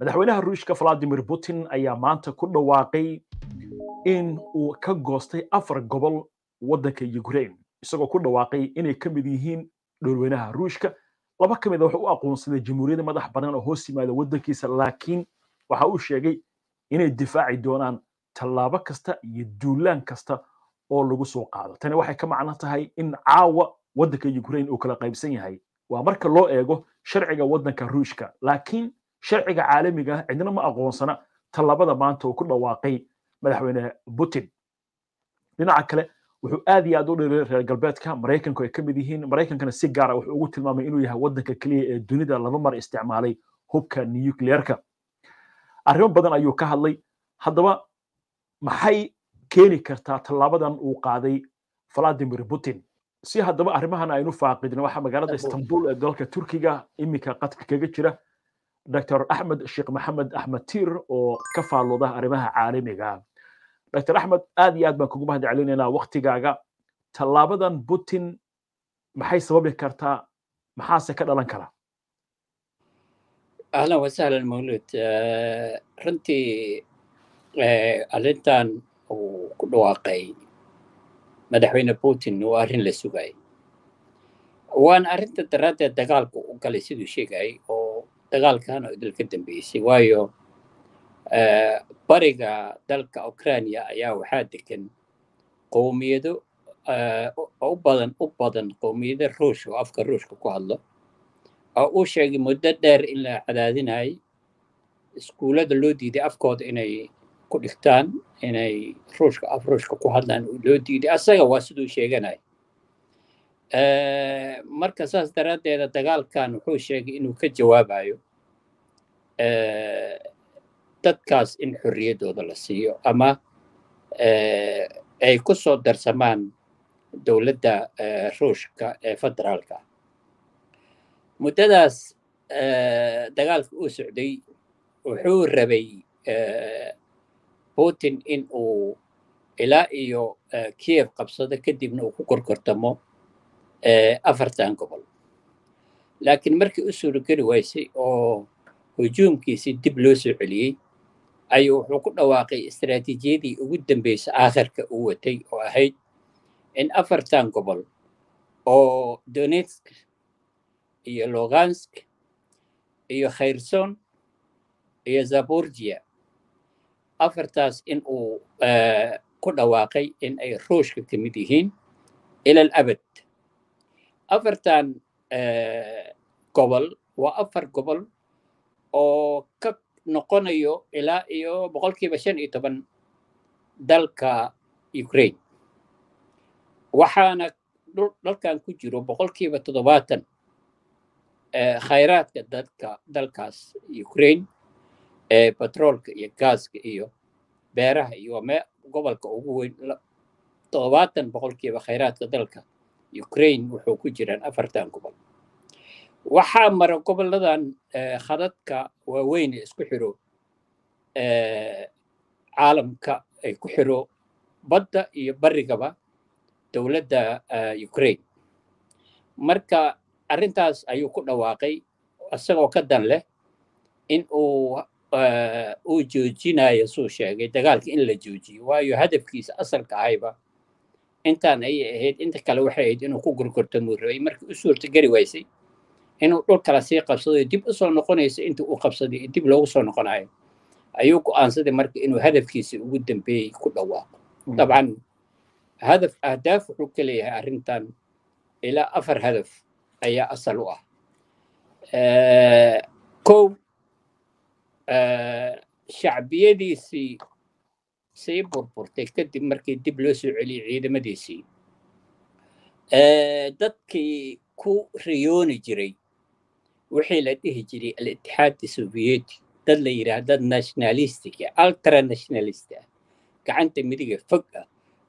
madaxweynaha ruushka valadimir putin ayaa maanta ku dhawaaqay in uu ka goostay afar gobol waddanka ukraine isagoo ku dhawaaqay inay ka mid yihiin dhowrweynaha ruushka. Laba ka mid a wuxuu u aqoonsaday jamhuuriyadda madax bannaan oo hoos yimaada waddankiisa laakiin waxa uu sheegay inay difaaci doonaan tallaabo kasta iyo duulaan kasta oo lagu soo qaado. Tani waxay ka macno tahay in caawa waddanka ukraine uu kala qaybsan yahay. Waa marka loo eego sharciga waddanka ruushka laakiin sharciga caalamiga ah cidna ma aqoonsana tallaabada maanta uu ku dhawaaqay madaxweyne putin. Dhinaca kale wuxuu aad iyo aad u dhiray reer galbeedka maraykanku ay ka mid yihiin maraykankana si gaara wuxuu ugu tilmaamay inuu yahay waddanka keliya ee dunida laba mar isticmaalay hubka nuclearka. Arrimo badan ayuu ka hadlay. Haddaba maxay keeni kartaa tallaabadan uu qaaday valadimir putin? Si haddaba arrimahan aynu faaqidna waxaa magaalada istanbul ee dalka turkiga iminka qadka kaga jira dr axmed sheekh maxamed axmed tiir oo ka faallooda arrimaha caalamiga. Dr axmed aad iyo aad baan kugu mahad waktigaaga tallaabadan putin maxay sababi kartaa maxaase ka dhalan kara? Ahlan wasahlan mawlud. Runtii arrintan uu ku dhawaaqay madaxweyne putin waa arrin la sugayay waana arrinta daraaddeed dagaalku u galay siduu sheegayay oo dagaalkan oo idilka dambeysay. Waayo bariga dalka ukrania ayaa waxaa degan qowmiyado u badan u badan qowmiyado ruush oo afka ruushka ku hadlo oo uu sheegay muddo dheer in la cadaadinayay iskuullada loo diiday afkooda inay ku dhigtaan inay ruushka af ruushka ku hadlaan loo diiday. Asaga waa siduu sheeganaya marka saas daraaddeeda dagaalkan wuxuu sheegay inuu ka jawaabayo dadkaas in xorriyaddooda la siiyo ama ay ku soo darsamaan dowladda ruushka ee federaalka. Muddadaas dagaalka uu socday wuxuu rabay putin in uu ilaa iyo kiev qabsado kadibna uu ku korkortamo afartan gobol laakiin markii u suurogeli waysay oo hujuumkiisii dib loo soo celiyey ayuu wuxuu ku dhawaaqay istaraatiijiyadii ugu dambeysay aakhirka uu watay oo ahayd in afartan gobol oo donetsk iyo logansk iyo khayrson iyo zaborgia afartaas in uu ku dhawaaqay in ay ruushka ka mid yihiin ila alabad afartan gobol waa afar gobol oo ka noqonayo ilaa iyo boqolkiiba shan iyo toban dalka ukraine. Waxaana dalkan ku jiro boqolkiiba toddobaatan khayraadka dadka dalkaas ukraine ee batroolka iyo gaaska iyo beeraha iyo gobolka ugu weyn toddobaatan boqolkiiba khayraadka dalka ukraine wuxuu ku jiraan afartan gobol. Waxaa mara goboladan khadadka waaweyn ee isku xiro caalamka ay ku xiro badda iyo barigaba dowladda ukraine. Marka arrintaas ayuu ku dhawaaqay isagoo ka dan leh in uu uu joojinayo suu sheegay dagaalka in la joojiyo. Waayo hadafkiisa asalka ahayba intaan ayay ahayd inta kale waxay ahayd inuu ku gorgortamuu rabay. Markii u suurtageli waysay inuu dhul kala sii qabsado dib u soo noqonayso intii uu qabsaday dib loogu soo noqonayo. Ayuu go'aansaday marka inuu hadafkiisa ugu dambeeyey ku dhawaaqo dabcan hadaf ahdaaf wuxuu ka leeyahay arrintan ilaa afar hadaf ayaa asal u ah. Kow shacbiyadiisii sii burburtay kadib markii dib loo soo celiyey ciidamadiisii dadkii ku riyooni jiray wixii la dhihi jiray al-itixaadi sovieti dad la yidhaah dad nationalistica ultra nationalist ah gacanta midiga fog ah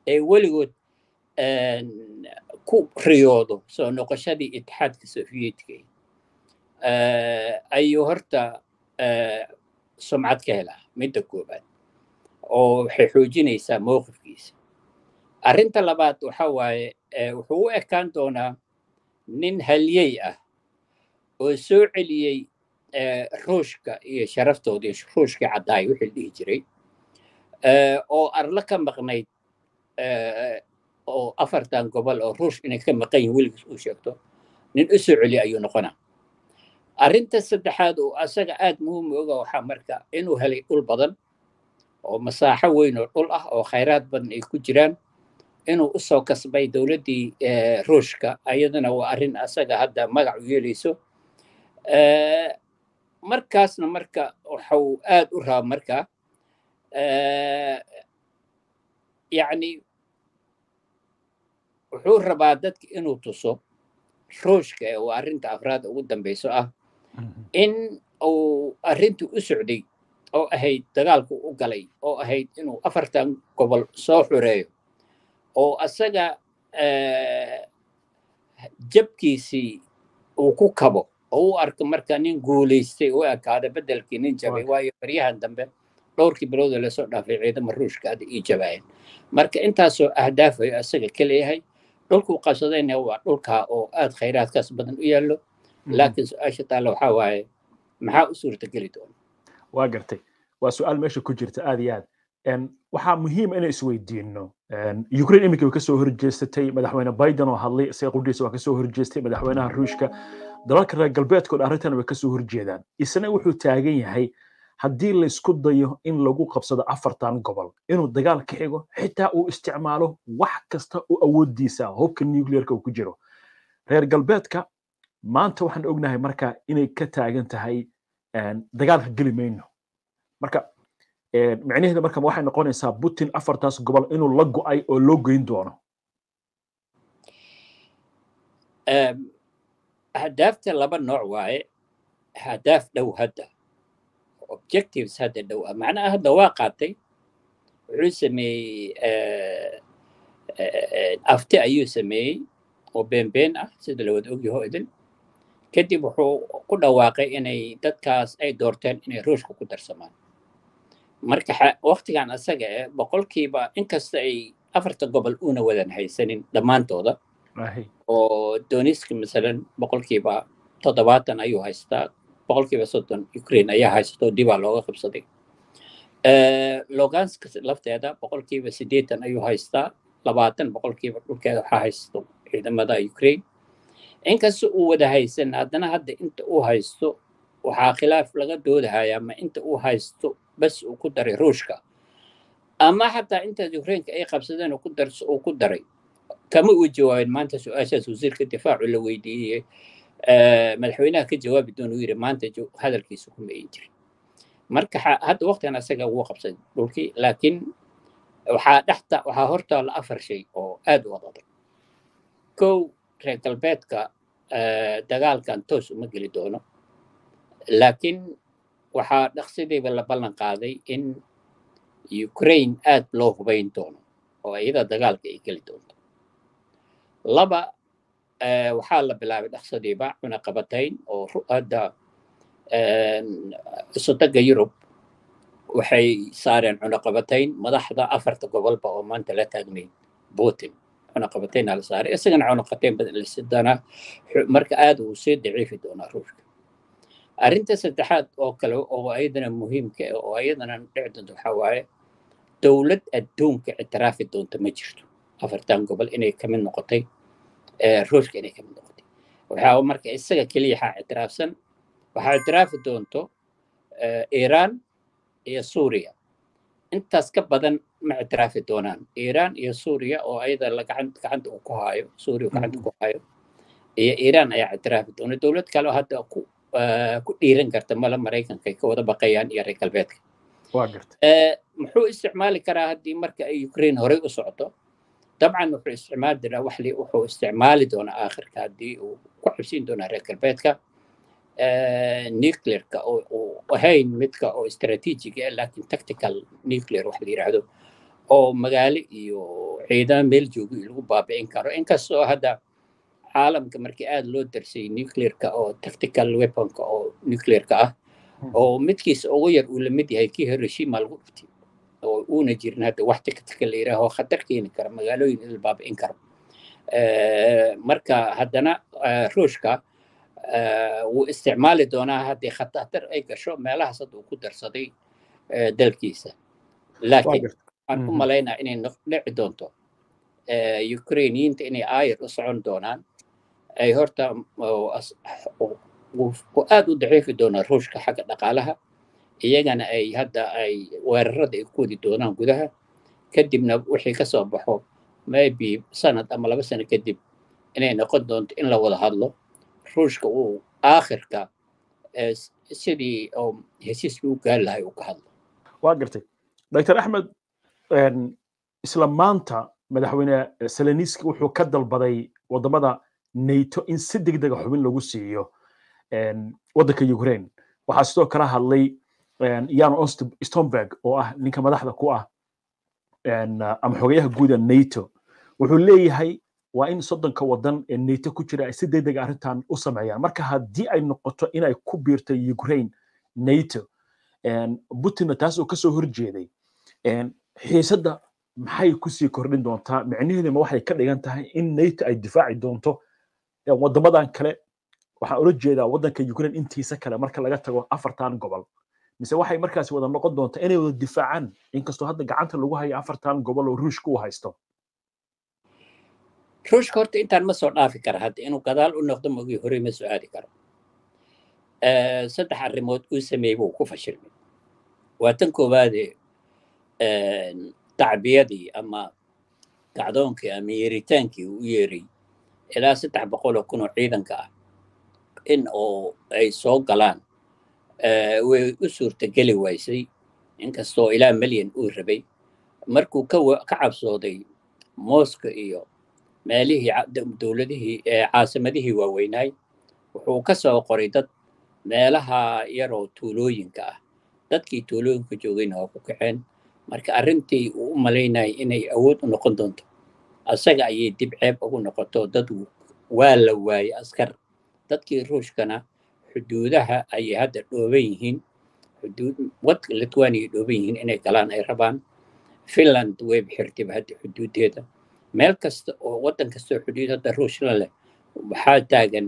ee weligood ku riyoodo soo noqoshadii itixaadka soviyetiga ayuu horta sumcad ka helaa midda koobaad oo waxay xoojinaysaa mowqifkiisa arrinta labaad waxa waaye wuxuu u ekaan doonaa nin halyey ah oo soo celiyey ruushka iyo sharaftooda iyo ruushkii caddaay wixii dhihi jiray oo arla ka maqnayd oo afartan gobol oo ruush inay ka maqan yihiin weligiis uu sheegto nin u soo celiya ayuu noqonaa. Arrinta saddexaad oo asaga aad muhiim oga waxaa marka inuu helay dhul badan oo masaaxo weyn oo dhul ah oo khayraad badan ay ku jiraan inuu u soo kasbay dowladdii ruushka. Ayadana waa arrin asaga hadda magac u yeelayso. Markaasna marka waxau aad u raba marka yacni wuxuu rabaa dadka inuu tuso ruushka oo arrinta afraad ugu dambayso ah in uu arrintii u socday oo ahayd dagaalku u galay oo ahayd inuu afartan gobol soo xureeyo oo asaga jabkiisii uu ku kabo oo u arko marka nin guulaystay u ekaada beddelkii nin jabay waayo baryahan dambe dhowrkii bilowda la soo dhaafay ciidama ruushka hadda ii jabaayeen. Marka intaasoo ahdaafayo asaga ka leeyahay dhulkuu qabsadayna waa dhulkaa oo aad khayraadkaas badan u yaallo laakiin su'aasha taalla waxaa waaye maxaa u suurtageli doona waa gartay. Waa su'aal meesha ku jirta aad iyo aad. Waxaa muhiima inay isweydiino ukraine iminka way ka soo horjeesatay madaxweyne biden oo hadlay isaga qudhiisa waa ka soo horjeestay madaxweynaha ruushka. Dalalka reer galbeedkood arrintan way ka soo horjeedaan. Isna wuxuu taagan yahay haddii laysku dayo in lagu qabsado afartan gobol inuu dagaal ka xigo xitaa uu isticmaalo wax kasta oo awooddiisa hubka nuclearka uu ku jiro. Reer galbeedka maanta waxaan ognahay marka inay ka taagan tahay dagaalka geli mayno. Marka micnaheeda marka waxay noqonaysaa putin afartaas gobol inuu la go'ay oo loo geyn doono. Ahdaafta laba nooc waaye ahdaaf dhow hadda. Objectives hadda dhow ah macnaha hadda waa qaatay wuxuu sameeyey afti ayuu sameeyey oo beenbeen ah sida la wada ogyaho idin kadib wuxuu ku dhawaaqay inay dadkaas ay doorteen inay ruushka ku darsamaan. Marka waktigan asaga eh boqolkiiba inkasta ay afarta gobol una wadan haysanin dhammaantooda oo doniska masalan boqolkiiba toddobaatan ayuu haystaa boqolkiiba soddon ukraine ayaa haysato dibaa looga qabsaday. Loganska lafteeda boqolkiiba siddeetan ayuu haystaa labaatan boqolkiiba dhulkeeda waxaa haysto ciidamada ukraine inkasta uu wada haysan haddana hadda inta uu haysto waxaa khilaaf laga doodahayaa ma inta uu haysto bas uu ku daray ruushka. Ama xataa intaas ukrainka ay qabsadeen uu ku daray. Kama uu jawaabin maanta su'aashaas wasiirka difaacu la weydiiyey madaxweynaha ka jawaabi doon uu yidhi maanta hadalkiisa kuma ayin jirin. Marka hadda waqtigan asaga wuu qabsaday dhulkii laakiin waxaa dhexta waxaa hortaalla afar shay oo aad u adag kow reer galbeedka dagaalkan toos uma geli doono. Laakiin waxaa dhaqsidiiba la ballan qaaday in ukraine aad loo hubayn doono oo iyada dagaalka ay geli doonto. Laba waxaa la bilaabay dhaqsadiiba cunaqabatayn oo hadda isodaga yurub waxay saareen cunaqabatayn madaxda afarta gobolba oo maanta la taagnayd putin cunaqabatayn la saaray isagana cunaqabatayn badan lisi doonaa marka aad uu sii daciifi doonaa ruushka. Arrinta saddexaad oo kale oo ayadana muhiimka oo ayadana dhici doonto waxaa waaye dowlad adduunka ictiraafi doonta ma jirto. Afartan gobol inay ka mid noqotay ruushka inay ka mid noqotay. Waxaa marka isaga keliya ictiraafsan waxaa ictiraafi doonto iiraan iyo suuriya intaas ka badan ma ictiraafi doonaan. Iiraan iyo suuriya oo ayada gacanta uu ku haayo suuriya gacanta ku haayo iyo iiraan ayaa ictiraafi doona dowlad kale oo hadda ku ku dhiiran karta mala maraykanka ay ka wada baqayaan iyo reer galbeedka. Muxuu isticmaali karaa haddii marka ay ukraine horey u socoto? Dabcan wuxuu isticmaali doonaa wax wuxuu isticmaali doonaa aakhirka haddii uu ku xabsiin doonaa reer galbeedka nuclearka oo ahayn midka oo strategiga ah laakiin tactical nuclear wax la yidhaahdo oo magaalo iyo ciidamo meel joogo lagu baabi'in karo inkastoo hadda caalamka markii aad loo darsay nuclearka oo tactical weaponka oo nuclearka ah oo midkiisa ugu yar uu la mid yahay kii hiroshima lagu dhuftay oo uuna jirin hadda wax tactical la yidhaaho khatar keeni kara magaalooyin idil baabi'in karo marka haddana ruushka wuu isticmaali doonaa haddii khatar ay gasho meelahaas hadda uu ku darsaday dalkiisa laakiin waxaan u malaynaa inay dhici doonto ukrainiyiinta inay aayar u socon doonaan ay horta aad u daciifi doonaan ruushka xagga dhaqaalaha iyagana ay hadda ay weerarada ay ku wadi doonaan gudaha kadibna wixii ka soo baxo maybe sanad ama laba sano kadib inay noqon doonto in la wada hadlo ruushka uu aakhirka sidii hesiiskii u gaari lahay uu ka hadlo. Waa gartay. Dr axmed isla maanta madaxweyne seleniski wuxuu ka dalbaday waddamada nato in si degdega xubin lagu siiyo waddanka ukraine. Waxaa sidoo kala hadlay yan stomberg oo ah ninka madaxda ku ah ama xogeyaha guuda nato. Wuxuu leeyahay waa in soddonka wadan ee nato ku jira ay si degdega arrintan u sameeyaan. Marka haddii ay noqoto inay ku biirtay ukraine nato putinna taas oo ka soo horjeeday xiisadda maxay ku sii kordhin doontaa micnaheeduma waxay ka dhigan tahay in nato ay difaaci doonto? Wadamadan kale waxaan ula jeedaa waddanka ukraine intiisa kale marka laga tago afartan gobol. Mise waxay markaasi wada noqon doontaa inay wada difaacaan inkastoo hadda gacanta lagu hayo afartan gobol oo ruushka u haysto ruushka horta intaan ma soo dhaafi kara. Hadda inuu gadaal u noqdo mogii horey ma soo aadi karo. Saddex arrimood uu sameeyey buu ku fashilmay. Waa tan koowaade tacbiyadii ama kacdoonkii ama yeeritaankii uu yeeray ilaa saddex boqol oo kun oo ciidanka ah in oo ay soo galaan. Way u suurtageli waysay inkastoo ilaa milyan uu rabay. Markuu ka cabsooday mooska iyo meelihii dowladihii caasimadihii waaweynaay wuxuu ka soo qoray dad meelaha yaroo tuulooyinka ah. Dadkii tuulooyinka joogayna waa ku kaceen marka arrintii uu u malaynayay inay awood u noqon doonto. Asaga ayay dib ceeb ugu noqoto dad waa la waayey askar. Dadkii ruushkana xuduudaha ayay hadda dhooban yihiin. Xuduud wadka litwania dhooban yihiin inay galaan ay rabaan. Finland way bixirtayba hadda xuduudeeda meel kasta oo waddan kasta oo xuduud hadda ruushla leh waxaa taagan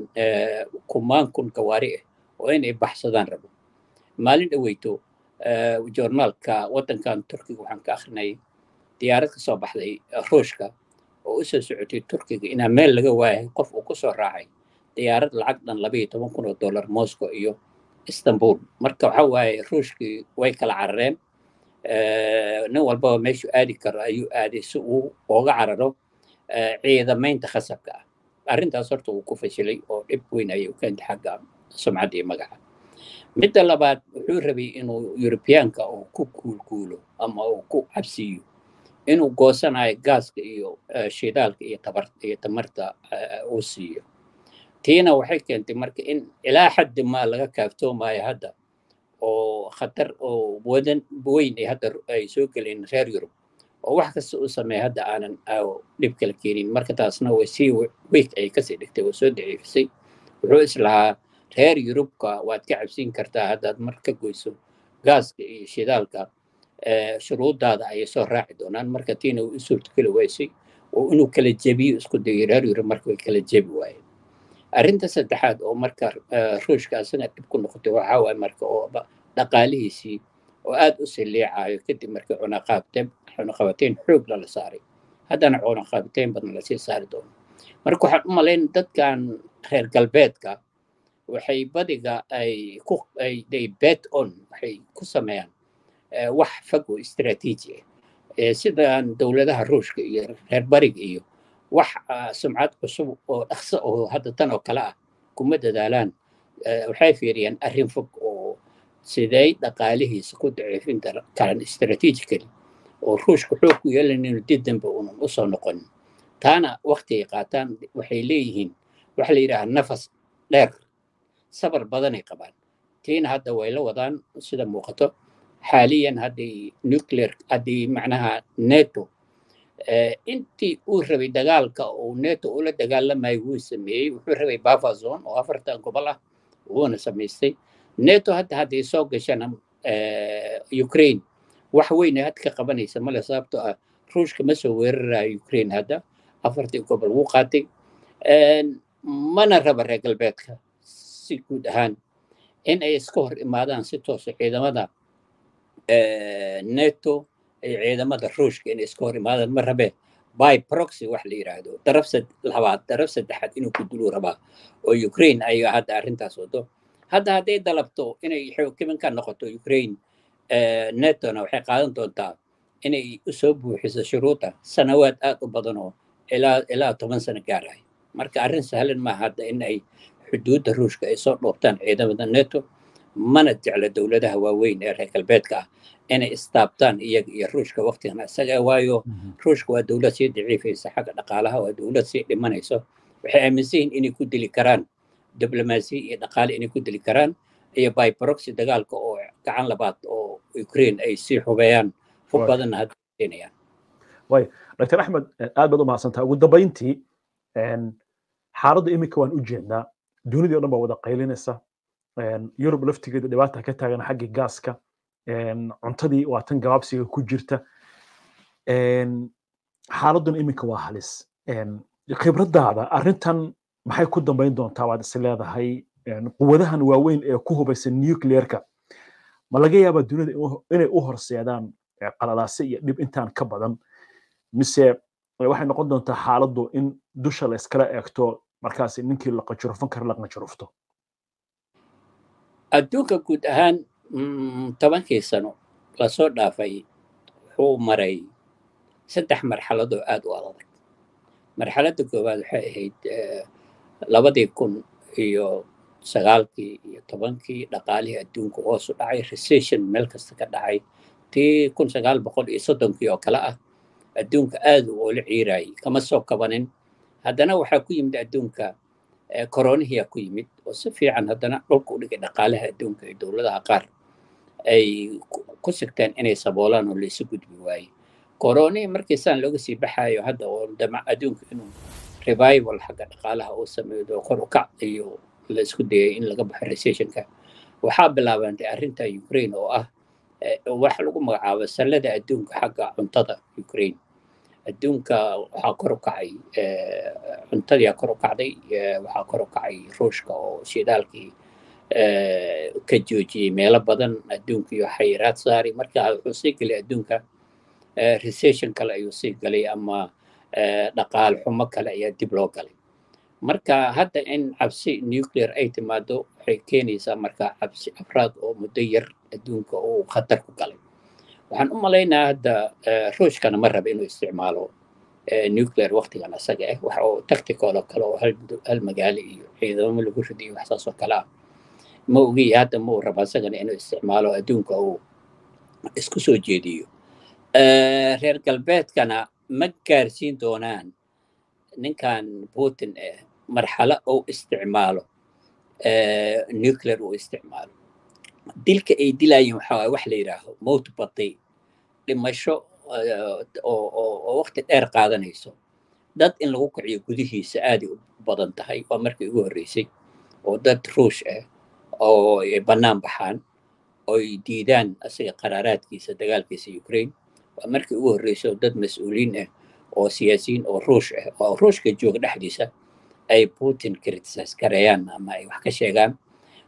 kumaan kun gawaari ah oo inay baxsadaan rabo. Maalin dhaweyto joornaalka waddankan turkiga waxaan ka akrinayay diyaarad ka soo baxday ruushka oo u soo socotay turkiga inaa meel laga waayay qof uu ku soo raacay diyaarad lacag dhan labayo toban kun oo dollar moscow iyo istanbul. Marka waxa waaye ruushkii way kala carareen nin walbaba meeshuu aadi karo ayuu aaday si uu ooga cararo ciidamaynta khasabka. Ah arrintaas horta uu ku fashilay oo dhib weyn ayay u keentay xagga sumcadda iyo magaca. Midda labaad wuxuu rabay inuu yurubiyaanka uu ku kuulkuulo ama uu ku cabsiiyo inuu goosanayo gaaska iyo shidaalka iyo tabar iyo tamarta uu siiyo. Tiina waxay keentay marka in ilaa xaddi maa laga kaaftoomayo hadda oo khatar oo wadan weyn ay hadda ay soo geleen reer yurub. Oo wax kasta uu sameeya hadda aanan dhib kala keenin. Marka taasna way sii week ay ka sii dhigtay oo soo daciifisay. Wuxuu islahaa reer yurubka waad ka cabsiin kartaa haddaad mar ka goyso gaaska iyo shidaalka. Shuruudaada ayay soo raaci doonaan. Marka tiina uu u suurtogeli waysay oo inuu kala jebiyo isku dayo reer yurub marka way kala jebi waayeen arrinta saddexaad oo marka ruushka asana dhib ku noqotay waxaa waaye marka oo dhaqaalihiisii oo aad u siliicayo kadib markii cunaqaabteen cunaqabateyn xoog lala saaray. Haddana cunaqabateyn badan la sii saari doono. Marka waxaan u malayn dadkan reer galbeedka waxay badiga ay ku ay bet on waxay ku sameeyaan wax fog oo istiraatiiji ah sidaan dowladaha ruushka iyo reer bariga iyo wax sumcad cusub oo dhaqso oo hadda tan oo kale ah kuma dadaalaan. Waxay fiiriyaan arrin fog oo siday dhaqaalihiisa ku daciifin karaan strategically oo ruushka xoog ku yeelan inuu dib dambe unan u soo noqonin taana waqti ay qaataan waxay leeyihiin waxa la yidhaha nafas dheer sabar badanay qabaan. Tiina hadda way la wadaan sida muuqato. Xaaliyan haddii nuclear haddii macnaha neto intii uu rabay dagaalka uu neto ula dagaalamayo wuu sameeyey wuxuu rabay bafazon oo afartan gobol ah wuuna samaystay neto hadda hadday soo gashana ukraine wax weyn ay hadda ka qabanaysa male sababtoo ah ruushka ma soo weerarayo ukraine hadda afartii gobol wuu qaatay. Mana raba reer galbeedka si guud ahaan in ay iska hor imaadaan si toosa ciidamada neto iyo ciidamada ruushka inay iska hor imaadaan ma rabe by proxy wax la yidhaahdo daraf labaad daraf saddexaad inuu ku duluu rabaa. Oo ukraine ayaa hadda arrintaas wado. Hadda hadday dalabto inay xookimin ka noqoto ukraine netona waxay qaadan doontaa inay u soo buuxiso shuruuda sanawaad aad u badan oo ilaa ilaa toban sano gaarahay marka arrin sahlan maaha hadda in ay xuduudda ruushka ay soo dhoobtaan ciidamada neto mana jecla dowladaha waaweyn ee reer galbeedka ah inay istaabtaan iyaga iyo ruushka waktigan isaga waayo ruushka waa dowlad sii daciifaysa xagga dhaqaalaha waa dowlad sii dhimanayso waxay aaminsan yihiin inay ku dili karaan diblomaasiya iyo dhaqaale inay ku dili karaan iyo by proxy dagaalka oo gacan labaad oo ukraine ay sii xubeeyaan hub badanna hadda siinayaan way dr axmed aad baad u mahadsantaha ugu dambayntii xaaladda iminka waan u jeednaa. Dunidii o dhan baa wada qaylinaysa yurub laftigeeda dhibaata ka taagan xagga gaaska. Cuntadii waa tan gabaabsiga ku jirta. Xaaladdan iminka waa halis. Khibradaada arrintan maxay ku dambayn doontaa waad is quwadahan waaweyn ee ku hubaysan nuclearka. Ma laga yaabaa dunida inay u horseedaan qalalaase iyo dhib intaan ka badan? Mise waxay noqon doontaa xaaladdu in dusha la eegto markaas ninkii la qajurufan kara la qajurufto adduunka guud ahaan tobankii sano la soo dhaafay wuxuu maray saddex marxaladoo aad u adag. Marxaladda koowaad waxay ahayd labadii kun iyo sagaalkii iyo tobankii dhaqaalihii adduunka hoosu dhacay recession meel kasta ka dhacay. Tii kun sagaal boqol iyo soddonkii oo kale ah adduunka aad ula ciirayay kama soo kabanin. Haddana waxaa ku yimid adduunka koronihiyaa ku yimid oo si fiican haddana dhulka u dhigay dhaqaalaha adduunka iyo dowladaha qaar ay ku sigteen inay saboolaan oo laysu gudbi waaye koronihii markii saan looga sii baxayo hadda oo damac adduunka inuu revival xagga dhaqaalaha uu sameeyo kor u kac iyo la dayay in laga baxo recessionka waxaa bilaabantay arrinta ukraine oo ah wax lagu magacaabo sallada adduunka xagga cuntada ukraine adduunka waxaa kor u kacay cuntadii kor u kacday waxaa kor u kacay ruushka oo shidaalkii ka joojiyey meelo badan adduunka iyo xayiraad saari. Marka wuxuu sii gelay adduunka recession kale ayuu sii galay ama dhaqaal xumo kale ayaa dib loo galay. Marka hadda in cabsi nuclear ay timaado waxay keenaysaa marka cabsi afraad oo muddo yar adduunka uu khatar ku galay waxaan u malaynaa hadda ruushkana ma raba inuu isticmaalo nuclear waktigan asaga ah wax oo tactical oo kale oo hal magaalo iyo ciidamo lagu ridiyo wax saas oo kale ah. Ma ogiy hadda ma uu raba asagana inuu isticmaalo adduunka uu isku soo jeediyo. Reer galbeedkana ma gaarsiin doonaan ninkan putin eh marxalo uu isticmaalo nuclear uu isticmaalo dilka ay dilayeen waxaa wax la yidhaaho mowt bati dhimasho oo waqti dheer qaadanayso. Dad in lagu kiciyo gudihiisa aaday u badan tahay waa markii ugu horreysay oo dad ruush ah oo ay bannaan baxaan oy diidaan asiga qaraaraadkiisa dagaalkiisa ukraine. Waa markii ugu horreysay oo dad mas'uuliin ah oo siyaasiyiin oo ruush ah oo ruushka jooga dhexdiisa ay putin criticize gareeyaan ama ay wax ka sheegaan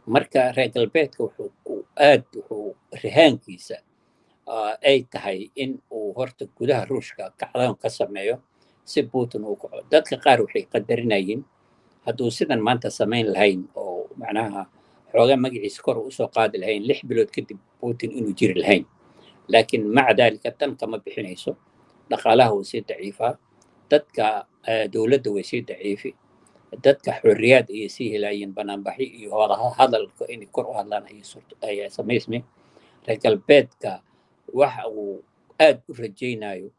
marka reer galbeedka wuxuu aad wuxuu rihaankiisa ay tahay in uu horta gudaha ruushka kacdoon ka sameeyo si putin uu kaco dadka qaar waxay qadarinayeen hadduu sidan maanta samayn lahayn oo macnaha xoogaa magaciisa kor u soo qaadi lahayn lix bilood kadib putin inuu jiri lahayn. Laakiin maca daalika tan kama bixinayso dhaqaalaha way sii daciifaa dadka dowladda way sii daciifi dadka xorriyaad ayay sii helaayeen banaanbaxyo iyo hadalka inay kor u hadlaan ayaa samaysme reer galbeedka waxa uu aad u rajaynayo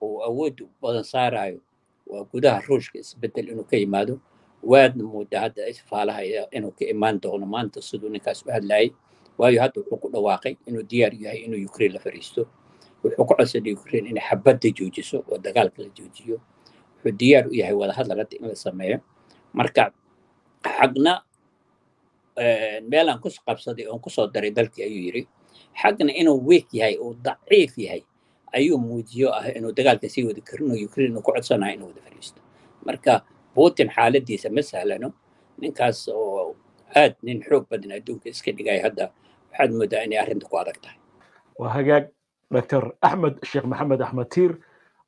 oo awood badan saarayo waa gudaha ruushka isbeddel inuu ka yimaado. Waadna moodaa hadda isfaalaha inuu ka imaan doono maanta siduu ninkaas u hadlayay waayo hadda wuxuu ku dhawaaqay inuu diyaar yahay inuu ukraine la fariisto. Wuxuu ka codsaday ukraine inay xabadda joojiso oo dagaalka la joojiyo. Wuxuu diyaar u yahay wadahadal hadda in la sameeyo marka xagna meelaan ku qabsaday oon ku soo daray dalkii ayuu yidhi xagna inuu weak yahay uu daciif yahay ayuu muujiyo ah inuu dagaalka sii wadi karin oo ukraine ku codsanayo inuu wada fariisto. Marka putin xaaladiisa ma sahlano ninkaas oo aad nin xoog badan adduunka iska dhigaya hadda waxaad moodaa inay arrinta ku adag tahay. Waa hagaag dr axmed sheekh maxamed axmed tiir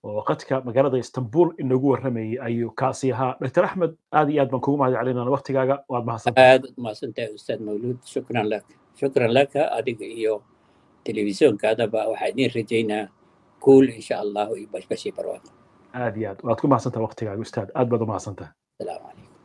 oo qadka magaalada istanbul inagu warramayay ayuu kaasi ahaa. Dr axmed aad iyo aad baan kugu mahad celinana waktigaaga waad mahadsantahay. Aad mahadsantahay ustaad mawluud. Shukran lak. Shukran laka adiga iyo telefisyoonkaadaba waxaa idiin rajaynaa guul insha allahu iyo bashbashii barwaaqo. Aad iyo aad. Waad ku mahadsantahay waktigaaga ustaad. Aad baad u mahadsantahay. Asalaamu calaykum